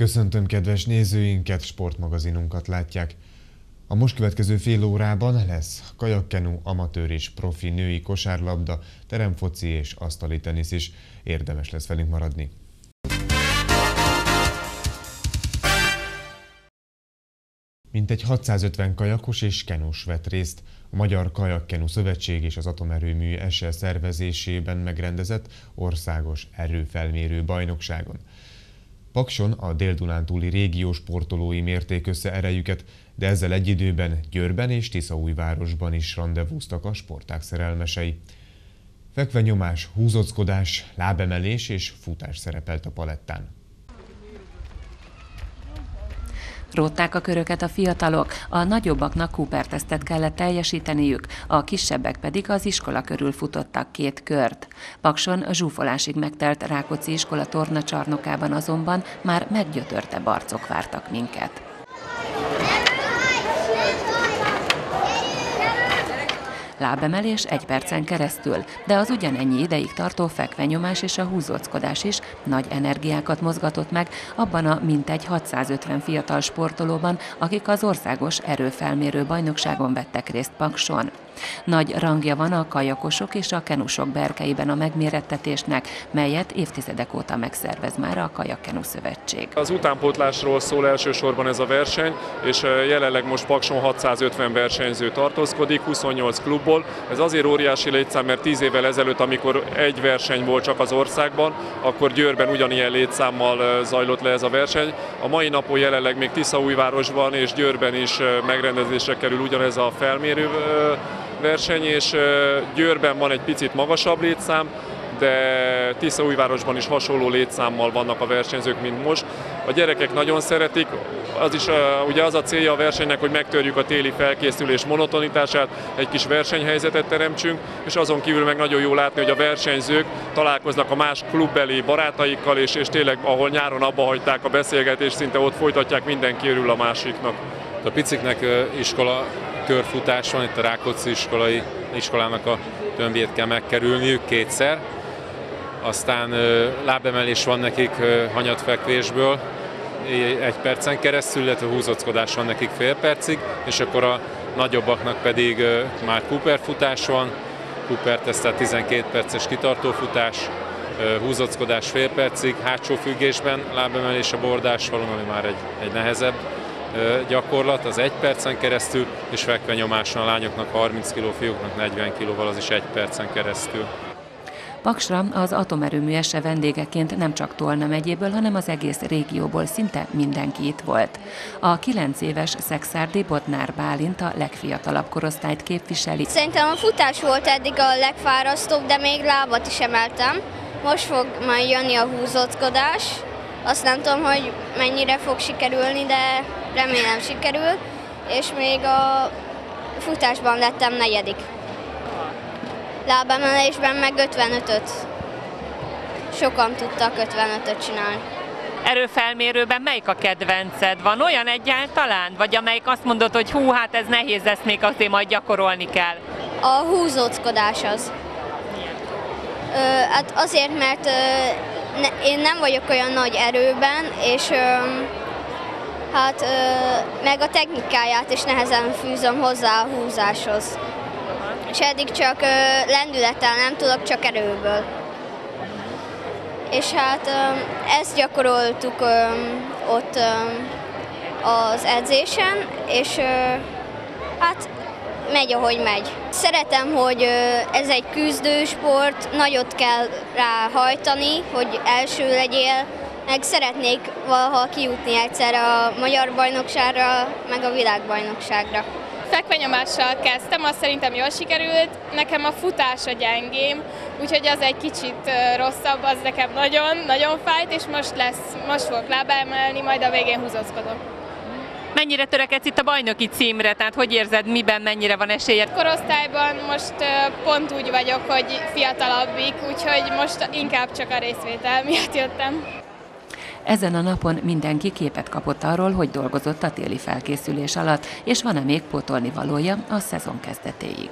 Köszöntöm kedves nézőinket, sportmagazinunkat látják. A most következő fél órában lesz kajakkenu, amatőr és profi női kosárlabda, teremfoci és asztali tenisz is. Érdemes lesz velünk maradni. Mintegy 650 kajakos és kenus vett részt a Magyar Kajakkenu Szövetség és az Atomerőmű SL szervezésében megrendezett országos erőfelmérő bajnokságon. Pakson a Dél-Dunántúli régió sportolói mérték össze erejüket, de ezzel egy időben Győrben és Tiszaújvárosban is rendezvúztak a sporták szerelmesei. Fekvenyomás, húzockodás, lábemelés és futás szerepelt a palettán. Rótták a köröket a fiatalok, a nagyobbaknak Cooper tesztet kellett teljesíteniük, a kisebbek pedig az iskola körül futottak két kört. Pakson a zsúfolásig megtelt Rákóczi iskola tornacsarnokában azonban már meggyötörte barcok vártak minket. Lábemelés egy percen keresztül, de az ugyanennyi ideig tartó fekvenyomás és a húzóckodás is nagy energiákat mozgatott meg abban a mintegy 650 fiatal sportolóban, akik az országos erőfelmérő bajnokságon vettek részt Pakson. Nagy rangja van a kajakosok és a kenusok berkeiben a megmérettetésnek, melyet évtizedek óta megszervez már a Kajakkenu Szövetség. Az utánpótlásról szól elsősorban ez a verseny, és jelenleg most Pakson 650 versenyző tartózkodik, 28 klubból. Ez azért óriási létszám, mert 10 évvel ezelőtt, amikor egy verseny volt csak az országban, akkor Győrben ugyanilyen létszámmal zajlott le ez a verseny. A mai napon jelenleg még Tiszaújvárosban és Győrben is megrendezésre kerül ugyanez a felmérő verseny, és Győrben van egy picit magasabb létszám, de Tiszaújvárosban is hasonló létszámmal vannak a versenyzők, mint most. A gyerekek nagyon szeretik, az is ugye az a célja a versenynek, hogy megtörjük a téli felkészülés monotonitását, egy kis versenyhelyzetet teremtsünk, és azon kívül meg nagyon jó látni, hogy a versenyzők találkoznak a más klubbeli barátaikkal, és, és tényleg ahol nyáron abba hagyták a beszélgetést, szinte ott folytatják mindenki örül a másiknak. A piciknek iskola körfutás van, itt a Rákóczi iskolai, iskolának a tömbjét kell megkerülniük kétszer. Aztán lábemelés van nekik hanyatfekvésből egy percen keresztül, illetve húzockodás van nekik fél percig, és akkor a nagyobbaknak pedig már Cooper futás van, Cooper tesztel 12 perces kitartófutás, húzockodás fél percig, hátsó függésben lábemelés a bordás, valami már egy, egy nehezebb gyakorlat, az egy percen keresztül, és nyomáson a lányoknak 30 kg, fiúknak 40 kg-val az is egy percen keresztül. Paksra az atomerőmű ese vendégeként nem csak Tolna megyéből, hanem az egész régióból szinte mindenki itt volt. A 9 éves Szexárdi Bodnár Bálint a legfiatalabb korosztályt képviseli. Szerintem a futás volt eddig a legfárasztóbb, de még lábat is emeltem. Most fog majd jönni a húzóckodás, azt nem tudom, hogy mennyire fog sikerülni, de remélem sikerül. És még a futásban lettem negyedik. Lábemelésben meg 55-öt. Sokan tudtak 55-öt csinálni. Erőfelmérőben melyik a kedvenced? Van olyan egyáltalán? Vagy amelyik azt mondod, hogy hú, hát ez nehéz, ezt még azért majd gyakorolni kell? A húzóckodás az. Ö, hát azért, mert ö, ne, én nem vagyok olyan nagy erőben, és ö, hát meg a technikáját is nehezen fűzöm hozzá a húzáshoz. És eddig csak lendülettel nem tudok, csak erőből. És hát ezt gyakoroltuk ott az edzésen, és hát megy, ahogy megy. Szeretem, hogy ez egy küzdősport, nagyot kell rá hajtani, hogy első legyél, meg szeretnék valaha kijutni egyszer a magyar bajnokságra, meg a világbajnokságra. Fekvenyomással kezdtem, azt szerintem jól sikerült. Nekem a futás a gyengém, úgyhogy az egy kicsit rosszabb, az nekem nagyon-nagyon fájt, és most lesz, most fogok lába emelni, majd a végén húzózkodok. Mennyire törekedsz itt a bajnoki címre, tehát hogy érzed, miben mennyire van esélyed? Korosztályban most pont úgy vagyok, hogy fiatalabbik, úgyhogy most inkább csak a részvétel miatt jöttem. Ezen a napon mindenki képet kapott arról, hogy dolgozott a téli felkészülés alatt, és van-e még pótolni valója a szezon kezdetéig.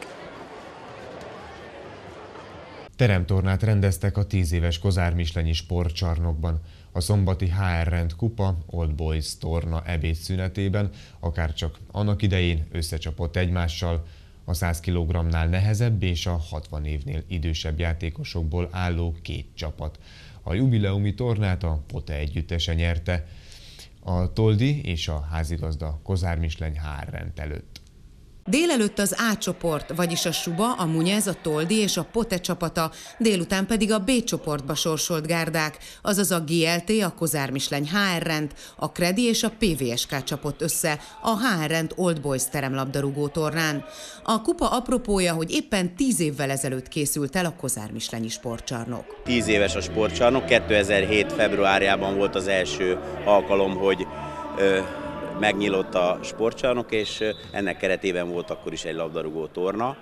Teremtornát rendeztek a 10 éves Kozár Mislenyi sportcsarnokban. A szombati HR Rend kupa Old Boys torna ebédszünetében, akár csak annak idején összecsapott egymással, a 100 kg-nál nehezebb és a 60 évnél idősebb játékosokból álló két csapat. A jubileumi tornát a Pote együttese nyerte, a Toldi és a házigazda Kozár Misleny Hárrend előtt. Délelőtt az A csoport, vagyis a Suba, a Munyez, a Toldi és a Pote csapata, délután pedig a B csoportba sorsolt gárdák, azaz a GLT, a Kozár Misleny HR rend, a Kredi és a PVSK csapott össze a HR rend Old Boys teremlabdarúgó tornán. A kupa apropója, hogy éppen tíz évvel ezelőtt készült el a Kozár Mislenyi sportcsarnok. Tíz éves a sportcsarnok, 2007. februárjában volt az első alkalom, hogy megnyílott a sportcsarnok, és ennek keretében volt akkor is egy labdarúgó torna.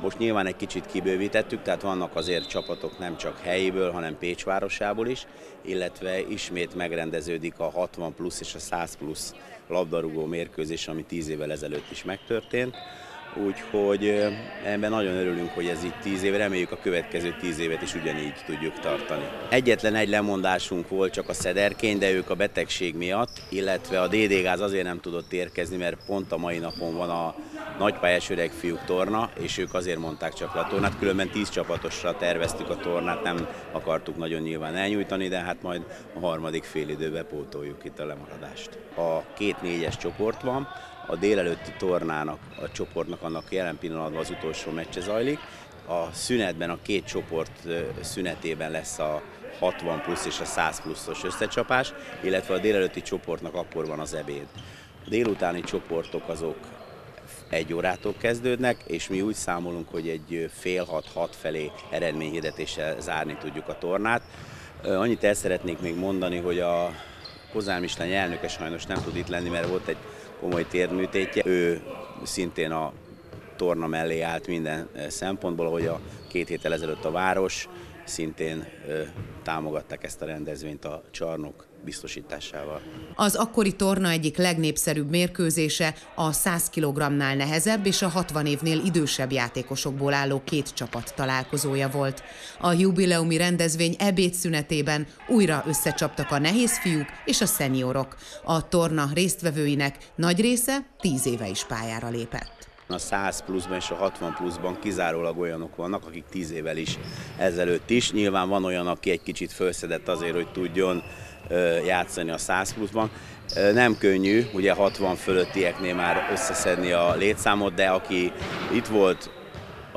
Most nyilván egy kicsit kibővítettük, tehát vannak azért csapatok nem csak helyéből, hanem Pécs városából is, illetve ismét megrendeződik a 60 plusz és a 100 plusz labdarúgó mérkőzés, ami 10 évvel ezelőtt is megtörtént. Úgyhogy ebben nagyon örülünk, hogy ez így tíz év, reméljük a következő tíz évet is ugyanígy tudjuk tartani. Egyetlen egy lemondásunk volt csak a szederkény, de ők a betegség miatt, illetve a DD gáz azért nem tudott érkezni, mert pont a mai napon van a nagypályás öreg fiúk torna, és ők azért mondták csak le a tornát, különben tíz csapatosra terveztük a tornát, nem akartuk nagyon nyilván elnyújtani, de hát majd a harmadik fél időbe pótoljuk itt a lemaradást. A két négyes csoport van, a délelőtti tornának, a csoportnak annak jelen pillanatban az utolsó meccse zajlik. A szünetben, a két csoport szünetében lesz a 60 plusz és a 100 pluszos összecsapás, illetve a délelőtti csoportnak akkor van az ebéd. A délutáni csoportok azok egy órától kezdődnek, és mi úgy számolunk, hogy egy fél hat-hat felé eredményhirdetéssel zárni tudjuk a tornát. Annyit el szeretnék még mondani, hogy a Kozár Mislány elnöke sajnos nem tud itt lenni, mert volt egy komoly térműtétje. Ő szintén a torna mellé állt minden szempontból, hogy a két héttel ezelőtt a város szintén támogatták ezt a rendezvényt a csarnok biztosításával. Az akkori torna egyik legnépszerűbb mérkőzése a 100 kg-nál nehezebb és a 60 évnél idősebb játékosokból álló két csapat találkozója volt. A jubileumi rendezvény ebédszünetében újra összecsaptak a nehéz fiúk és a szeniorok. A torna résztvevőinek nagy része 10 éve is pályára lépett. A 100 pluszban és a 60 pluszban kizárólag olyanok vannak, akik 10 évvel is ezelőtt is. Nyilván van olyan, aki egy kicsit felszedett azért, hogy tudjon játszani a 100 pluszban. Nem könnyű, ugye 60 fölöttieknél már összeszedni a létszámot, de aki itt volt,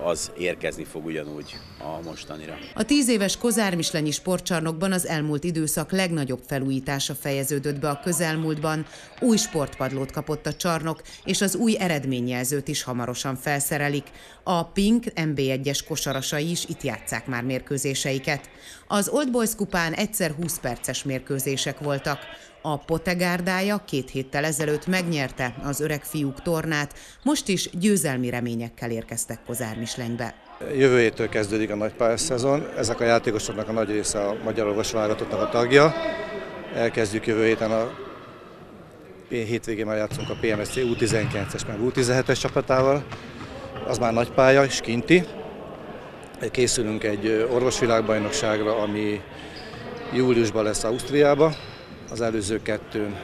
az érkezni fog ugyanúgy a mostanira. A tíz éves Kozármislenyi sportcsarnokban az elmúlt időszak legnagyobb felújítása fejeződött be a közelmúltban. Új sportpadlót kapott a csarnok, és az új eredményjelzőt is hamarosan felszerelik. A Pink MB1-es kosarasai is itt játszák már mérkőzéseiket. Az Old Boys kupán egyszer 20 perces mérkőzések voltak. A Potegárdája két héttel ezelőtt megnyerte az öreg fiúk tornát, most is győzelmi reményekkel érkeztek Kozármislenybe. Jövő héttől kezdődik a nagypályás szezon, ezek a játékosoknak a nagy része a magyar válogatottnak a tagja. Elkezdjük jövő héten a hétvégén már játszunk a PMSC U19-es meg U17-es csapatával, az már nagy pálya és kinti. Készülünk egy orvosvilágbajnokságra, ami júliusban lesz Ausztriába, az előző kettőn.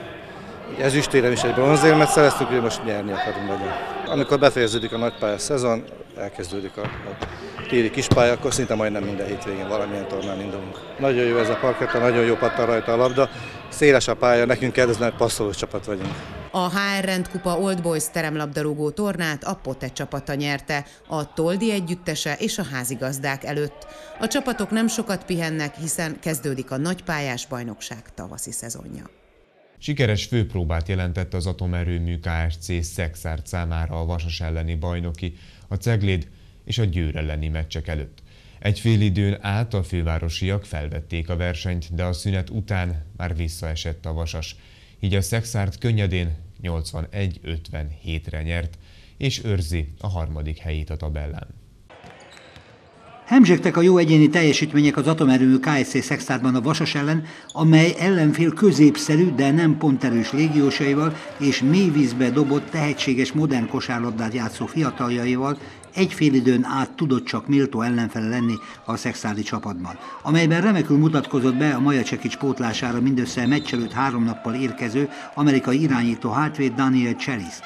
Egy ezüstérem is egy bronzérmet szereztük, hogy most nyerni akarunk nagyon. Amikor befejeződik a nagypályás szezon, elkezdődik a, a téli kispálya, akkor szinte majdnem minden hétvégén valamilyen tornán indulunk. Nagyon jó ez a parketta, nagyon jó pattan rajta a labda, széles a pálya, nekünk kedvezne, hogy passzolós csapat vagyunk. A HR rendkupa Old Boys teremlabdarúgó tornát a Pote csapata nyerte, a Toldi együttese és a házigazdák előtt. A csapatok nem sokat pihennek, hiszen kezdődik a nagypályás bajnokság tavaszi szezonja. Sikeres főpróbát jelentett az atomerőmű KSC Szexárt számára a Vasas elleni bajnoki, a Cegléd és a Győr elleni meccsek előtt. Egy fél időn át a fővárosiak felvették a versenyt, de a szünet után már visszaesett a Vasas. Így a Szexárt könnyedén 81-57-re nyert, és őrzi a harmadik helyét a tabellán. Hemzsegtek a jó egyéni teljesítmények az atomerőmű KSC Szexárban a Vasas ellen, amely ellenfél középszerű, de nem ponterős légiósaival és mélyvízbe dobott tehetséges modern kosárlabdát játszó fiataljaival egy félidőn át tudott csak méltó ellenfele lenni a szexádi csapatban, amelyben remekül mutatkozott be a Maja Csekics pótlására mindössze meccs előtt három nappal érkező amerikai irányító hátvéd Daniel Cheris,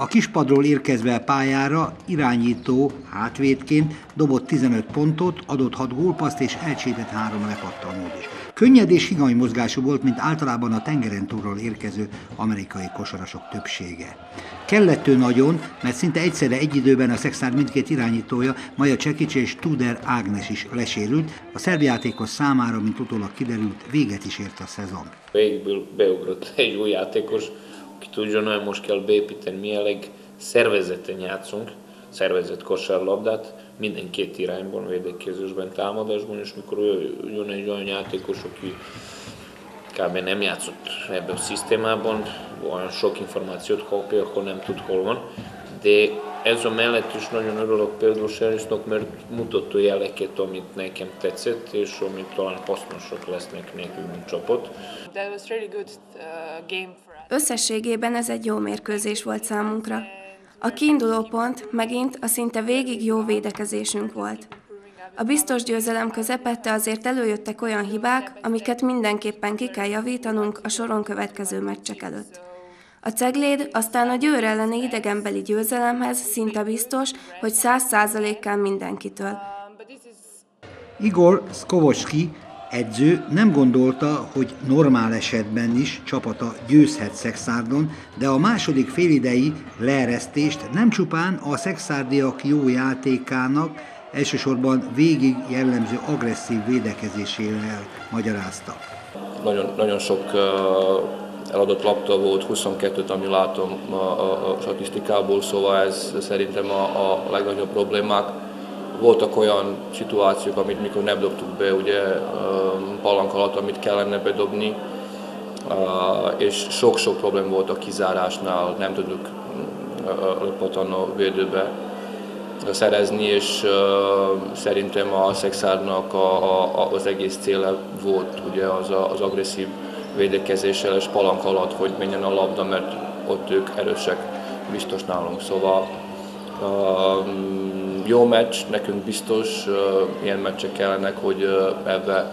a kispadról érkezve a pályára irányító hátvédként dobott 15 pontot, adott 6 gólpaszt és elcsépett három lepattanót is. Könnyed és higany mozgású volt, mint általában a tengeren túlról érkező amerikai kosarasok többsége. Kellett ő nagyon, mert szinte egyszerre egy időben a Szexár mindkét irányítója, Maja Csekics és Tuder Ágnes is lesérült. A szerbjátékos számára, mint utólag kiderült, véget is ért a szezon. Végből beugrott egy új játékos, aki tudjon, hogy most kell beépíteni, mi elég szervezeten játszunk, szervezett kosárlabdát, minden két irányban, védekezésben, támadásban, és mikor jön egy olyan játékos, aki kb. nem játszott ebben a szisztémában, olyan sok információt kapja, akkor nem tud hol van, de ez a mellett is nagyon örülök például Serisnak, mert mutatta jeleket, amit nekem tetszett, és amit talán hasznosak lesznek nekünk, mint csapat. Uh, Összességében ez egy jó mérkőzés volt számunkra. A kiinduló pont megint a szinte végig jó védekezésünk volt. A biztos győzelem közepette azért előjöttek olyan hibák, amiket mindenképpen ki kell javítanunk a soron következő meccsek előtt. A cegléd aztán a győr elleni idegenbeli győzelemhez szinte biztos, hogy száz százalékkal mindenkitől. Igor Skovoski edző nem gondolta, hogy normál esetben is csapata győzhet Szexárdon, de a második félidei leeresztést nem csupán a szexárdiak jó játékának, elsősorban végig jellemző agresszív védekezésével magyarázta. Nagyon, nagyon sok eladott labda volt, 22-t, ami látom a, a, a statisztikából, szóval ez szerintem a, a legnagyobb problémák voltak olyan szituációk, amit mikor nem dobtuk be, ugye palank alatt, amit kellene bedobni, és sok-sok problém volt a kizárásnál, nem tudjuk a védőbe szerezni, és szerintem a Szexárnak a, a, az egész céle volt ugye az, a, az agresszív védekezéssel és palank alatt, hogy menjen a labda, mert ott ők erősek biztos nálunk. Szóval jó meccs, nekünk biztos, ilyen meccsek kellenek, hogy ebbe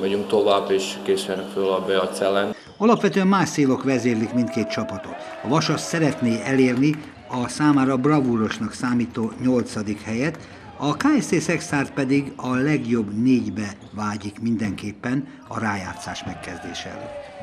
megyünk tovább és készüljenek föl a Beac ellen. Alapvetően más célok vezérlik mindkét csapatot. A Vasas szeretné elérni a számára bravúrosnak számító nyolcadik helyet, a KSC Szexárt pedig a legjobb négybe vágyik mindenképpen a rájátszás megkezdése előtt.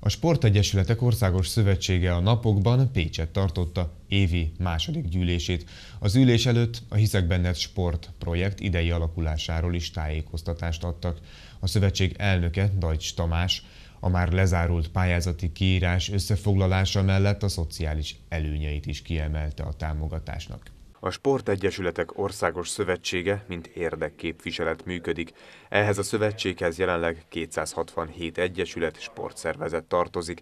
A Sportegyesületek Országos Szövetsége a napokban Pécset tartotta évi második gyűlését. Az ülés előtt a Hiszek Benned Sport projekt idei alakulásáról is tájékoztatást adtak. A szövetség elnöke, Dajcs Tamás, a már lezárult pályázati kiírás összefoglalása mellett a szociális előnyeit is kiemelte a támogatásnak. A Sportegyesületek Országos Szövetsége, mint érdekképviselet működik. Ehhez a szövetséghez jelenleg 267 egyesület sportszervezet tartozik.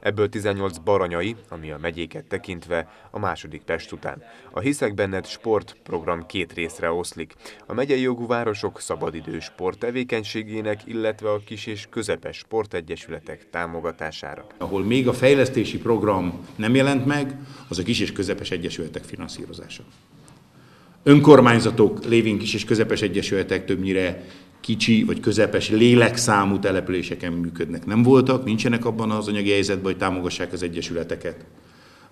Ebből 18 baranyai, ami a megyéket tekintve a második Pest után. A Hiszek Benned sportprogram két részre oszlik. A megyei jogú városok szabadidő sport tevékenységének, illetve a kis és közepes sportegyesületek támogatására. Ahol még a fejlesztési program nem jelent meg, az a kis és közepes egyesületek finanszírozása. Önkormányzatok, lévén kis és közepes egyesületek többnyire kicsi vagy közepes lélekszámú településeken működnek. Nem voltak, nincsenek abban az anyagi helyzetben, hogy támogassák az egyesületeket.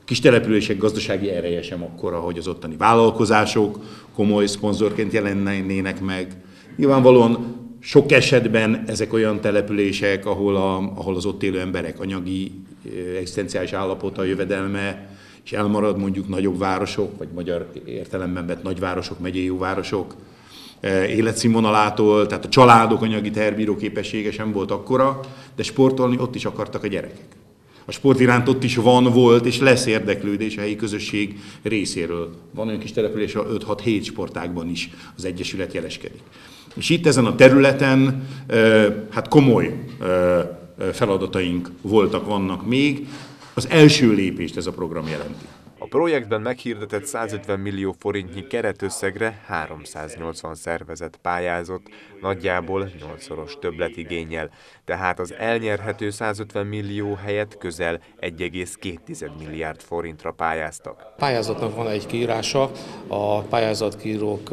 A kis települések gazdasági ereje sem akkora, hogy az ottani vállalkozások komoly szponzorként jelennének meg. Nyilvánvalóan sok esetben ezek olyan települések, ahol, a, ahol az ott élő emberek anyagi, egzisztenciális állapota, jövedelme, és elmarad mondjuk nagyobb városok, vagy magyar értelemben vett nagyvárosok, megyei városok, Eh, életszínvonalától, tehát a családok anyagi terbíró képessége sem volt akkora, de sportolni ott is akartak a gyerekek. A sport iránt ott is van, volt és lesz érdeklődés a helyi közösség részéről. Van olyan kis település, a 5-6-7 sportágban is az Egyesület jeleskedik. És itt ezen a területen eh, hát komoly eh, feladataink voltak, vannak még. Az első lépést ez a program jelenti. A projektben meghirdetett 150 millió forintnyi keretösszegre 380 szervezet pályázott, nagyjából 8-szoros többletigényel, tehát az elnyerhető 150 millió helyett közel 1,2 milliárd forintra pályáztak. A pályázatnak van egy kiírása, a pályázatkírók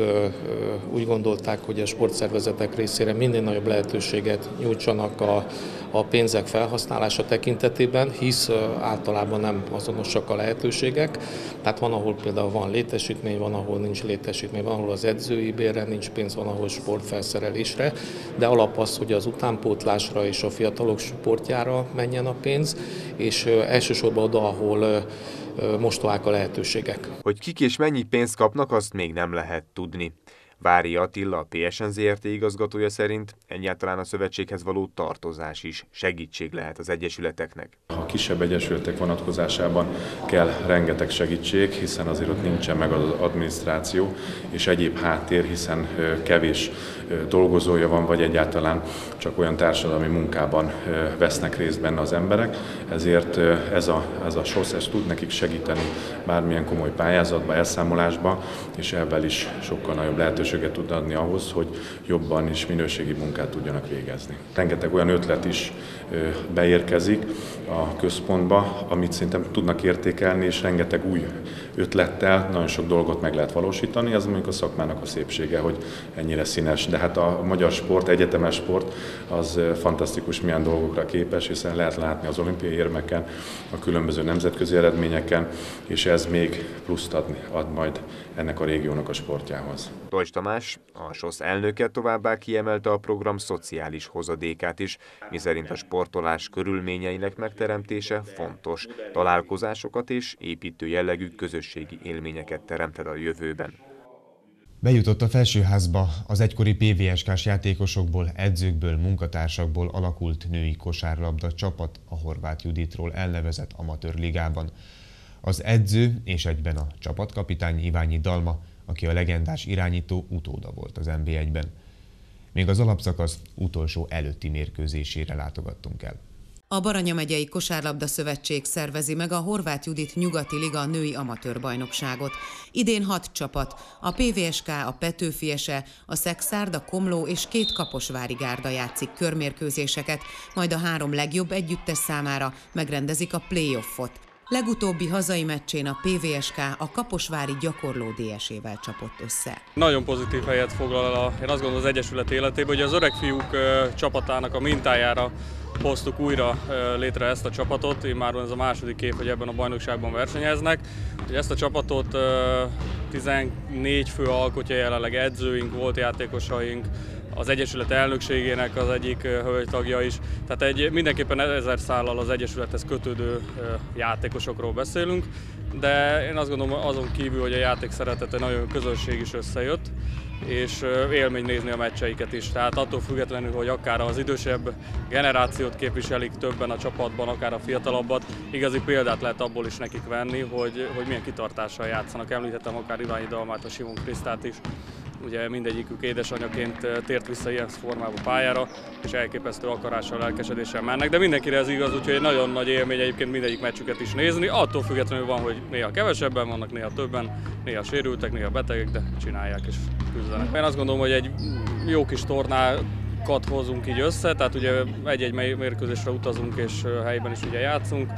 úgy gondolták, hogy a sportszervezetek részére minden nagyobb lehetőséget nyújtsanak a, a pénzek felhasználása tekintetében, hisz általában nem azonosak a lehetőségek. Tehát van, ahol például van létesítmény, van, ahol nincs létesítmény, van, ahol az edzői bérre nincs pénz, van, ahol sportfelszerelésre, de alap az, hogy az utánpótlásra és a fiatalok sportjára menjen a pénz, és elsősorban oda, ahol mostohák a lehetőségek. Hogy kik és mennyi pénzt kapnak, azt még nem lehet tudni. Vári Attila, a PSN ZRT igazgatója szerint egyáltalán a szövetséghez való tartozás is segítség lehet az egyesületeknek. A kisebb egyesületek vonatkozásában kell rengeteg segítség, hiszen azért ott nincsen meg az adminisztráció és egyéb háttér, hiszen kevés dolgozója van, vagy egyáltalán csak olyan társadalmi munkában vesznek részt benne az emberek, ezért ez a, ez a SOSZ ez tud nekik segíteni bármilyen komoly pályázatba, elszámolásba, és ebben is sokkal nagyobb lehetőséget tud adni ahhoz, hogy jobban és minőségi munkát tudjanak végezni. Rengeteg olyan ötlet is beérkezik a központba, amit szerintem tudnak értékelni, és rengeteg új ötlettel nagyon sok dolgot meg lehet valósítani. Ez mondjuk a szakmának a szépsége, hogy ennyire színes. De hát a magyar sport, egyetemes sport, az fantasztikus milyen dolgokra képes, hiszen lehet látni az olimpiai érmeken, a különböző nemzetközi eredményeken, és ez még pluszt ad, ad majd ennek a régiónak a sportjához. Dolcs Tamás, a SOSZ elnöke továbbá kiemelte a program szociális hozadékát is, miszerint a sportolás körülményeinek megteremtése fontos, találkozásokat és építő jellegű közösségi élményeket teremted a jövőben. Bejutott a felsőházba az egykori PVSK-s játékosokból, edzőkből, munkatársakból alakult női kosárlabda csapat a Horváth Juditról elnevezett amatőr ligában. Az edző és egyben a csapatkapitány Iványi Dalma, aki a legendás irányító utóda volt az NB1-ben. Még az alapszakasz utolsó előtti mérkőzésére látogattunk el. A Baranya megyei Kosárlabda Szövetség szervezi meg a Horváth Judit Nyugati Liga női amatőrbajnokságot. Idén hat csapat, a PVSK, a Petőfiese, a Szexárd, a Komló és két Kaposvári Gárda játszik körmérkőzéseket, majd a három legjobb együttes számára megrendezik a playoffot. Legutóbbi hazai meccsén a PVSK a Kaposvári gyakorló DS-ével csapott össze. Nagyon pozitív helyet foglal el a, én azt gondolom az Egyesület életében, hogy az öreg fiúk csapatának a mintájára hoztuk újra létre ezt a csapatot, én már ez a második év, hogy ebben a bajnokságban versenyeznek. Hogy ezt a csapatot 14 fő alkotja jelenleg edzőink, volt játékosaink, az Egyesület elnökségének az egyik hölgytagja is. Tehát egy, mindenképpen ezer szállal az Egyesülethez kötődő játékosokról beszélünk, de én azt gondolom azon kívül, hogy a játék szeretete nagyon közösség is összejött, és élmény nézni a meccseiket is. Tehát attól függetlenül, hogy akár az idősebb generációt képviselik többen a csapatban, akár a fiatalabbat, igazi példát lehet abból is nekik venni, hogy, hogy milyen kitartással játszanak. Említettem akár Iványi Dalmát, a Simon Krisztát is, ugye mindegyikük édesanyaként tért vissza ilyen formában pályára, és elképesztő akarással, lelkesedéssel mennek, de mindenkire ez igaz, úgyhogy egy nagyon nagy élmény egyébként mindegyik meccsüket is nézni, attól függetlenül van, hogy néha kevesebben vannak, néha többen, néha sérültek, néha betegek, de csinálják és küzdenek. Én azt gondolom, hogy egy jó kis tornákat hozunk így össze, tehát ugye egy-egy mérkőzésre utazunk és helyben is ugye játszunk,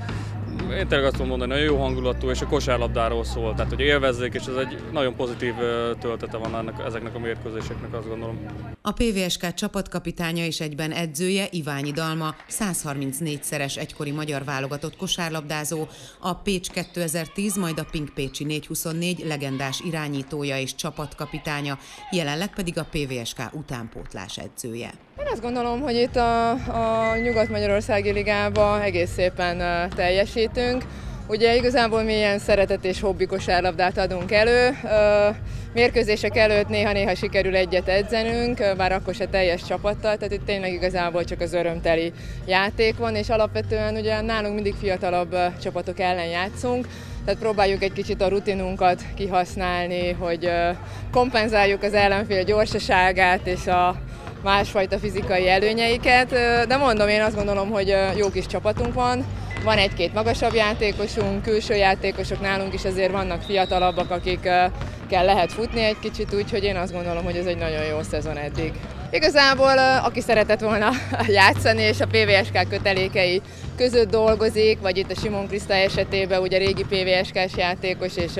én tényleg azt tudom mondani, hogy jó hangulatú, és a kosárlabdáról szól, tehát hogy élvezzék, és ez egy nagyon pozitív töltete van ennek, ezeknek a mérkőzéseknek, azt gondolom. A PVSK csapatkapitánya és egyben edzője Iványi Dalma, 134-szeres egykori magyar válogatott kosárlabdázó, a Pécs 2010, majd a Pink Pécsi 424 legendás irányítója és csapatkapitánya, jelenleg pedig a PVSK utánpótlás edzője. Én azt gondolom, hogy itt a, a Nyugat-Magyarországi Ligában egész szépen teljesítünk. Ugye igazából mi ilyen szeretet és hobbi kosárlabdát adunk elő. Mérkőzések előtt néha-néha sikerül egyet edzenünk, bár akkor se teljes csapattal, tehát itt tényleg igazából csak az örömteli játék van, és alapvetően ugye nálunk mindig fiatalabb csapatok ellen játszunk, tehát próbáljuk egy kicsit a rutinunkat kihasználni, hogy kompenzáljuk az ellenfél gyorsaságát és a másfajta fizikai előnyeiket, de mondom, én azt gondolom, hogy jó kis csapatunk van, van egy-két magasabb játékosunk, külső játékosok nálunk is azért vannak fiatalabbak, akikkel lehet futni egy kicsit, úgyhogy én azt gondolom, hogy ez egy nagyon jó szezon eddig. Igazából aki szeretett volna játszani, és a PVSK kötelékei között dolgozik, vagy itt a Simon Kriszta esetében ugye régi PVSK-s játékos és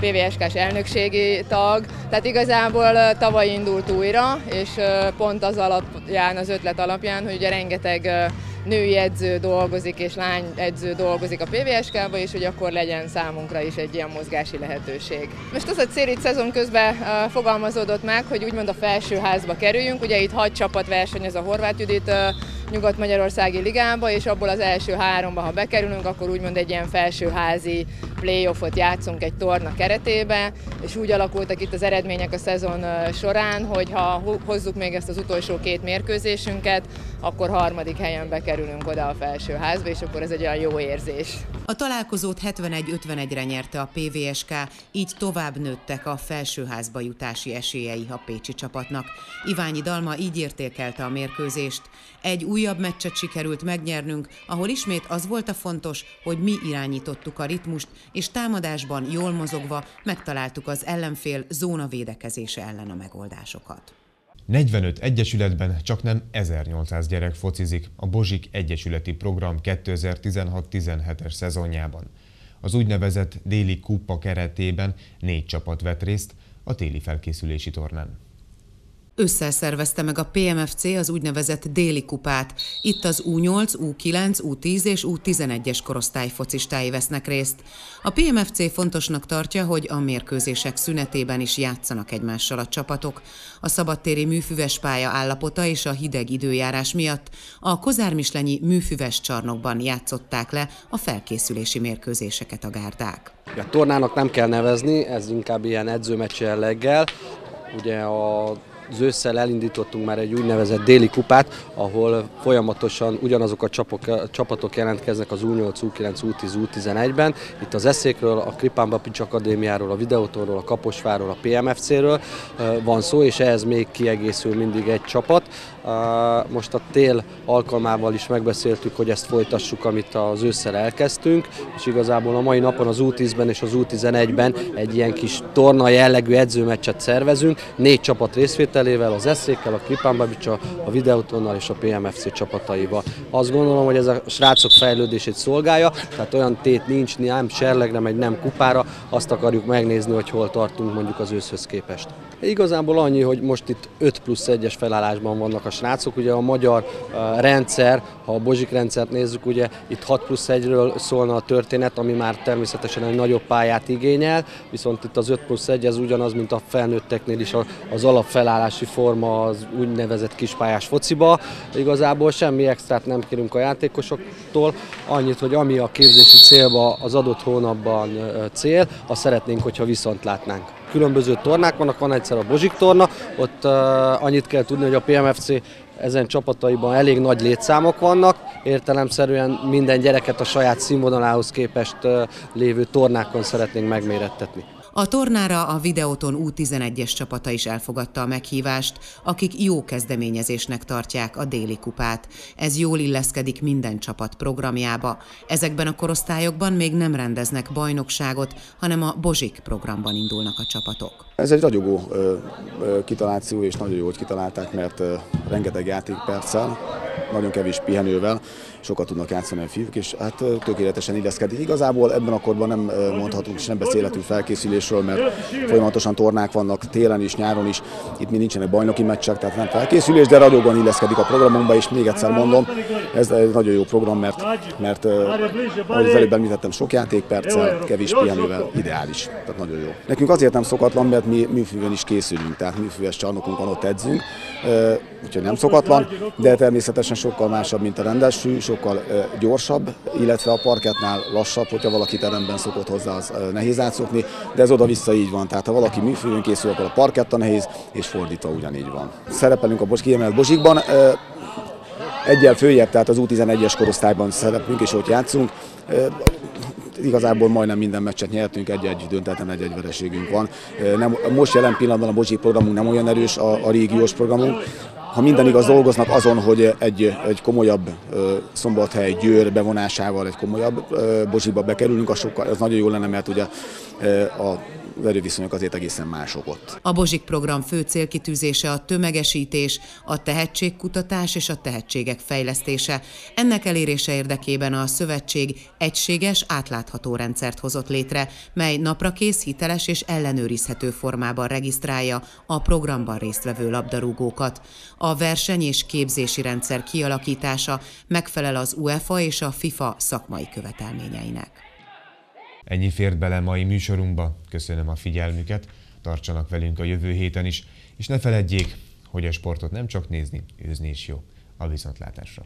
PVSK-s elnökségi tag, tehát igazából tavaly indult újra, és pont az alapján, az ötlet alapján, hogy ugye rengeteg női edző dolgozik és lány edző dolgozik a PVSK-ba, és hogy akkor legyen számunkra is egy ilyen mozgási lehetőség. Most az a cél itt szezon közben fogalmazódott meg, hogy úgymond a felsőházba kerüljünk, ugye itt hat csapat versenyez a Horváth Judit Nyugat-Magyarországi Ligába, és abból az első háromba, ha bekerülünk, akkor úgymond egy ilyen felsőházi playoffot játszunk egy torna keretébe, és úgy alakultak itt az eredmények a szezon során, hogy ha hozzuk még ezt az utolsó két mérkőzésünket, akkor harmadik helyen bekerülünk oda a felsőházba, és akkor ez egy olyan jó érzés. A találkozót 71-51-re nyerte a PVSK, így tovább nőttek a felsőházba jutási esélyei a Pécsi csapatnak. Iványi Dalma így értékelte a mérkőzést. Egy újabb meccset sikerült megnyernünk, ahol ismét az volt a fontos, hogy mi irányítottuk a ritmust, és támadásban jól mozogva megtaláltuk az ellenfél zóna védekezése ellen a megoldásokat. 45 egyesületben csak nem 1800 gyerek focizik a Bozsik Egyesületi Program 2016-17-es szezonjában. Az úgynevezett déli kupa keretében négy csapat vett részt a téli felkészülési tornán. Összeszervezte meg a PMFC az úgynevezett déli kupát. Itt az U8, U9, U10 és U11-es korosztály focistái vesznek részt. A PMFC fontosnak tartja, hogy a mérkőzések szünetében is játszanak egymással a csapatok. A szabadtéri műfüves pálya állapota és a hideg időjárás miatt a Kozármislenyi műfüves csarnokban játszották le a felkészülési mérkőzéseket a gárdák. A tornának nem kell nevezni, ez inkább ilyen edzőmeccs jelleggel. Ugye a az ősszel elindítottunk már egy úgynevezett déli kupát, ahol folyamatosan ugyanazok a csapok, csapatok jelentkeznek az U8, U9, U10, U11-ben. Itt az eszékről, a Kripán Bapics Akadémiáról, a Videótorról, a Kaposváról, a PMFC-ről van szó, és ehhez még kiegészül mindig egy csapat. Most a tél alkalmával is megbeszéltük, hogy ezt folytassuk, amit az ősszel elkezdtünk, és igazából a mai napon az U10-ben és az U11-ben egy ilyen kis torna jellegű edzőmeccset szervezünk, négy csapat részvételével, az eszékkel, a Kripán Babicsa, a Videótonnal és a PMFC csapataival. Azt gondolom, hogy ez a srácok fejlődését szolgálja, tehát olyan tét nincs, nem serlegre, megy, nem kupára, azt akarjuk megnézni, hogy hol tartunk mondjuk az őszhöz képest. Igazából annyi, hogy most itt 5 plusz 1-es felállásban vannak a srácok. Ugye a magyar rendszer, ha a Bozsik rendszert nézzük, ugye itt 6 plusz 1-ről szólna a történet, ami már természetesen egy nagyobb pályát igényel, viszont itt az 5 plusz 1 ez ugyanaz, mint a felnőtteknél is az alapfelállási forma az úgynevezett kispályás fociba. Igazából semmi extrát nem kérünk a játékosoktól, annyit, hogy ami a képzési célba az adott hónapban cél, azt szeretnénk, hogyha viszont látnánk különböző tornák vannak, van egyszer a Bozsik torna, ott uh, annyit kell tudni, hogy a PMFC ezen csapataiban elég nagy létszámok vannak, értelemszerűen minden gyereket a saját színvonalához képest uh, lévő tornákon szeretnénk megmérettetni. A tornára a Videóton U11-es csapata is elfogadta a meghívást, akik jó kezdeményezésnek tartják a déli kupát. Ez jól illeszkedik minden csapat programjába. Ezekben a korosztályokban még nem rendeznek bajnokságot, hanem a Bozsik programban indulnak a csapatok. Ez egy ragyogó kitaláció, és nagyon jó, hogy kitalálták, mert rengeteg játékperccel, nagyon kevés pihenővel, sokat tudnak játszani a fiúk, és hát tökéletesen illeszkedik. Igazából ebben a korban nem mondhatunk és nem beszélhetünk felkészülésről, mert folyamatosan tornák vannak télen is, nyáron is. Itt mi nincsenek bajnoki meccsek, tehát nem felkészülés, de ragyogóan illeszkedik a programunkba, és még egyszer mondom, ez egy nagyon jó program, mert, mert ahogy az előbb említettem, sok játékperccel, kevés pihenővel ideális. Tehát nagyon jó. Nekünk azért nem szokatlan, mert mi műfűvön is készülünk, tehát műfűves csarnokunk van, ott edzünk, úgyhogy nem szokatlan, de természetesen sokkal másabb, mint a rendes sokkal gyorsabb, illetve a parketnál lassabb, hogyha valaki teremben szokott hozzá, az nehéz átszokni, de ez oda-vissza így van. Tehát ha valaki műfűvön készül, akkor a parketta nehéz, és fordítva ugyanígy van. Szerepelünk a kiemelt Bozsikban, egyel följebb, tehát az U11-es korosztályban szerepünk, és ott játszunk igazából majdnem minden meccset nyertünk, egy-egy döntetlen egy-egy vereségünk van. Nem, most jelen pillanatban a Bocsi programunk nem olyan erős, a, a régiós programunk, ha minden igaz, dolgoznak azon, hogy egy, egy komolyabb Szombathely Győr bevonásával egy komolyabb bozsiba bekerülünk, az, sokkal, az nagyon jó lenne, mert ugye a az erőviszonyok azért egészen mások ott. A Bozsik program fő célkitűzése a tömegesítés, a tehetségkutatás és a tehetségek fejlesztése. Ennek elérése érdekében a szövetség egységes, átlátható rendszert hozott létre, mely naprakész, hiteles és ellenőrizhető formában regisztrálja a programban résztvevő labdarúgókat. A verseny és képzési rendszer kialakítása megfelel az UEFA és a FIFA szakmai követelményeinek. Ennyi fért bele mai műsorunkba, köszönöm a figyelmüket, tartsanak velünk a jövő héten is, és ne feledjék, hogy a sportot nem csak nézni, őzni is jó. A viszontlátásra!